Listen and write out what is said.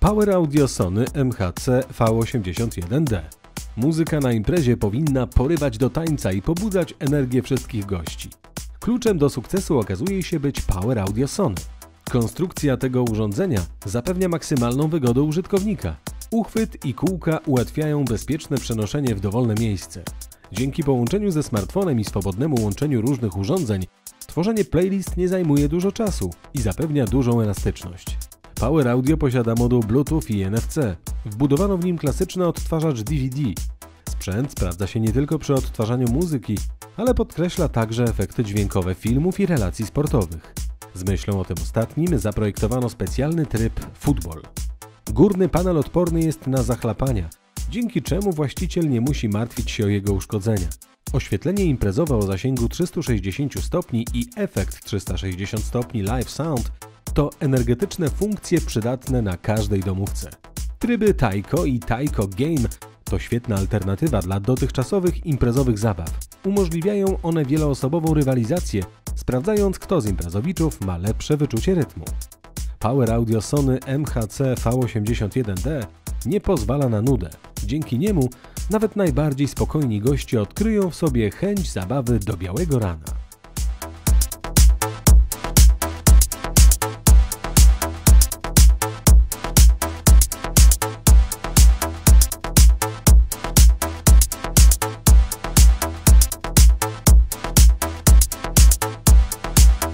Power Audio Sony MHC V81D. Muzyka na imprezie powinna porywać do tańca i pobudzać energię wszystkich gości. Kluczem do sukcesu okazuje się być Power Audio Sony. Konstrukcja tego urządzenia zapewnia maksymalną wygodę użytkownika. Uchwyt i kółka ułatwiają bezpieczne przenoszenie w dowolne miejsce. Dzięki połączeniu ze smartfonem i swobodnemu łączeniu różnych urządzeń, tworzenie playlist nie zajmuje dużo czasu i zapewnia dużą elastyczność. Power Audio posiada moduł Bluetooth i NFC. Wbudowano w nim klasyczny odtwarzacz DVD. Sprzęt sprawdza się nie tylko przy odtwarzaniu muzyki, ale podkreśla także efekty dźwiękowe filmów i relacji sportowych. Z myślą o tym ostatnim zaprojektowano specjalny tryb Football. Górny panel odporny jest na zachlapania, dzięki czemu właściciel nie musi martwić się o jego uszkodzenia. Oświetlenie imprezowe o zasięgu 360 stopni i efekt 360 stopni Live Sound to energetyczne funkcje przydatne na każdej domówce. Tryby Taiko i Taiko Game to świetna alternatywa dla dotychczasowych imprezowych zabaw. Umożliwiają one wieloosobową rywalizację, sprawdzając kto z imprezowiczów ma lepsze wyczucie rytmu. Power Audio Sony MHC V81D nie pozwala na nudę. Dzięki niemu nawet najbardziej spokojni goście odkryją w sobie chęć zabawy do białego rana.